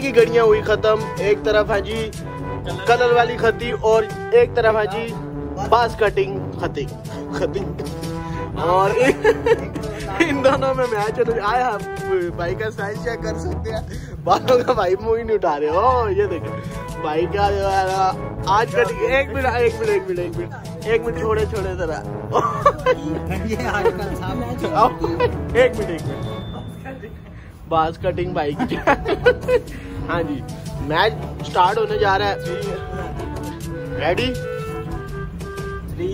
की गड़ियाँ हुई खत्म। एक तरफ़ है जी कलर वाली खती और एक तरफ़ है जी बास कटिंग खती खतिंग और इन दोनों में मैच आया भाई का साइज़ चेक कर सकते हैं। बालों का भाई मुँह ही नहीं उठा रहे। हो ये देखे भाई का जो है ना आज कटिंग एक मिनट एक मिनट एक मिनट एक मिनट एक मिनट छोड़े छोड़े जरा। एक मिनट एक मिनट। बास कटिंग भाई की। हाँ जी मैच स्टार्ट होने जा रहा है। Ready three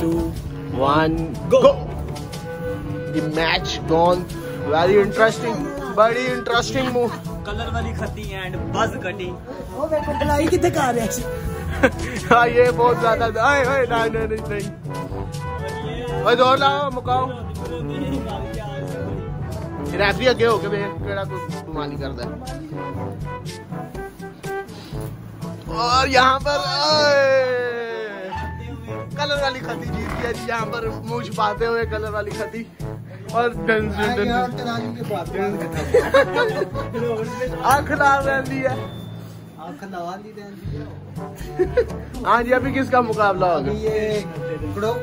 two one go the match gone very interesting बड़ी इंटरेस्टिंग मूव कलर वाली खती एंड बज कटी। ओ मेरे को बुलाई कितने का रहे हाँ? ये बहुत ज़्यादा ओए ओए नहीं नहीं नहीं। नहीं ओए ज़ोर लाओ मुकाओ। रैफरी ਅੱਗੇ ਹੋ ਕੇ ਵੇਖ ਕਿਹੜਾ ਕੋਈ ਕਰਦਾ और यहाँ पर कलर वाली खती जीत गया जी यहाँ पर मुँह छुपाते हुए कलर वाली खती और आँख लाल रहती है। हाँ। जी अभी किसका मुकाबला होगा? ये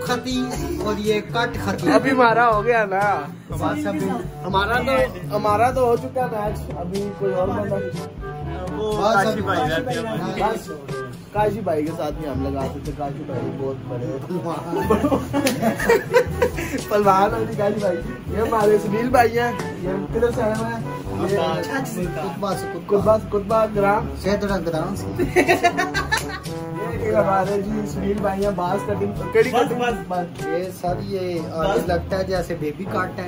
खती और ये कट खती। अभी हमारा हो गया ना। हमारा तो हमारा तो हो चुका मैच अभी कोई और काशी भाई हैं। के साथ में हम लगाते थे काशी भाई बहुत बड़े पलवान। है काशी भाई। ये हमारे सुनील भाई हैं। ये किधर से आए हैं? ये कुतबा से कुतबा कुतबा ग्राम से थोड़ा ग्राम। से हमारे जी सुनील भाई बास कटिंग केड़ी कटिंग ये सर ये आगे लगता है जैसे बेबी काट है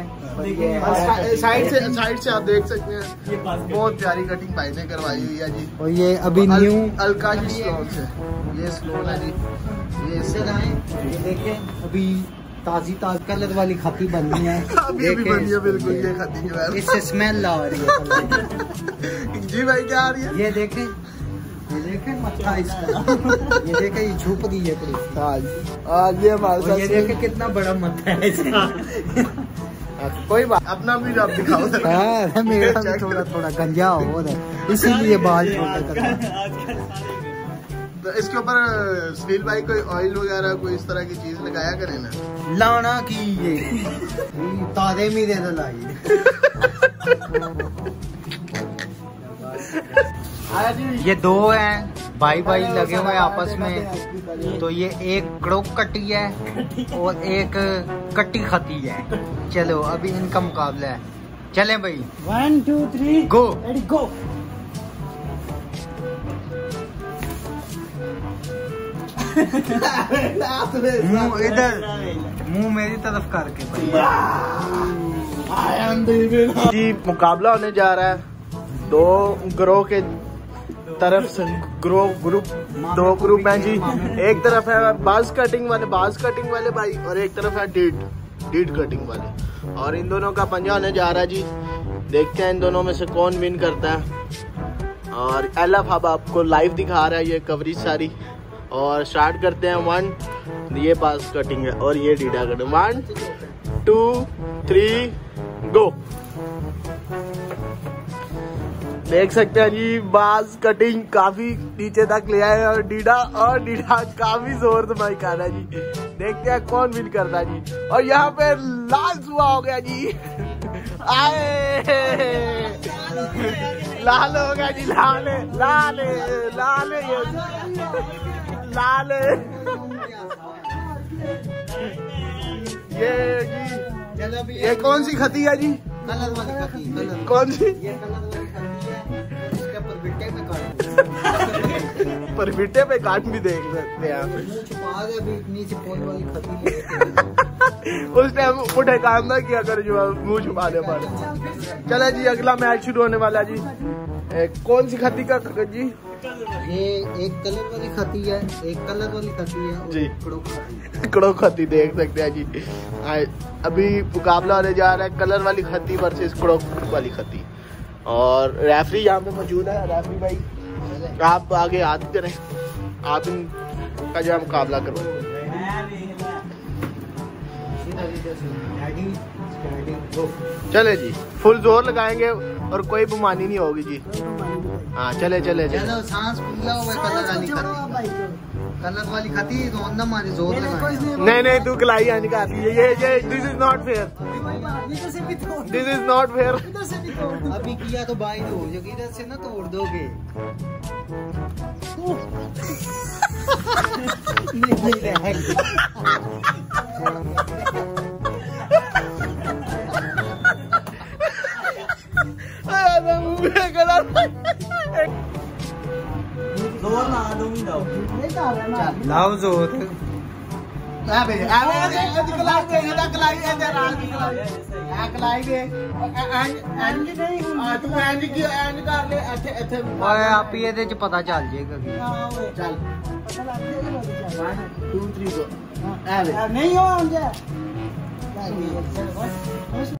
ये साइड से साइड से आप देख सकते हैं बहुत प्यारी कटिंग भाई ने करवाई हुई है जी और ये अभी न्यू अलकाशी स्लोन से ये स्लोन है जी। ये इससे इससे ये देखें अभी ताजी ताज कलर वाली खती बनी है। अभी अभी बनी है बिल्कुल। ये खती है इससे स्मेल आ रही है। जी भाई क्या आ रही है? ये देखें ये देखें मत्था इसका। ये देखें ये झुक रही है पूरी आज आज ये हमारे और ये साथ। देखें कितना बड़ा मत्था है इसका। कोई बात अपना भी आप दिखाओ। हाँ, मेरा भी थोड़ा थोड़ा गंजा हो रहा है। इसीलिए बाल छोटे कर रहा हूँ। तो इसके ऊपर सुनील भाई कोई ऑयल वगैरह कोई इस तरह की चीज़ लगाया करे ना? लाना की ये? तारे में दे लाई। आया जी ये दो हैं भाई भाई लगे हुए आपस में। तो ये एक कड़ोक कटी है और एक कट्टी खती है। चलो अभी इनका मुकाबला है। चलें भाई। One two three go go मुँह इधर मुँह मेरी तरफ़ करके जी मुकाबला होने जा रहा है। दो ग्रोह के तरफ़ से ग्रोह ग्रुप दो ग्रुप हैं जी। एक तरफ़ है बाज कटिंग वाले बाज कटिंग वाले भाई और एक तरफ़ है डीड डीड कटिंग वाले। और इन दोनों का पंजा होने जा रहा है जी। देखते हैं इन दोनों में से कौन विन करता है। और एलफ अब आपको लाइव दिखा रहा है ये कवरेज सारी। और स्टार्ट करते हैं वन। ये बाज कटिंग है और ये Dida cutting one, two, three, go. देख सकते हैं जी, बाज कटिंग काफ़ी नीचे तक ले आए और डीडा और डीडा काफ़ी ज़ोर से भाई रहा जी। देखते हैं कौन विन करता है जी। और यहाँ पे लाल सुहा हो गया जी। आए। लाल हो गया जी, लाल लाल लाल लाल। ये जी ये कौन सी खती है जी? कलर वाली खती कलर। कौन सी? ये कलर वाली खती है इसके ऊपर बिट्टे काट। पर बिटे पे काट भी देख सकते हैं आप। छुपा दे अभी नीचे वाली खती उस टाइम उठे काम ना किया कर जो मुँह छुपाने पर चले जी अगला मैच शुरू होने वाला जी। कौन सी खती का जी? ये एक कलर वाली खाती है एक कलर वाली खाती है और जी। कड़ो खाती कड़ो खाती देख सकते हैं जी। अभी मुकाबला होने जा रहा है कलर वाली खाती वर्सेस कड़ो वाली खाती। और रेफरी यहाँ पे मौजूद है। रेफरी भाई आप आगे हाथ करें आप इनका जो है मुकाबला करो चले जी फुल ज़ोर लगाएँगे और कोई बीमारी नहीं होगी जी। हाँ चले चले चले। सांस वाली खाती। तो ना मारे ज़ोर नहीं नहीं तू कलाई आने का आती है। ये ये this is not fair this is not fair अभी किया तो बाई तो हो इधर से ना तोड़ दोगे। नहीं नहीं। लाओ जो होते। पता चल जाएगा नहीं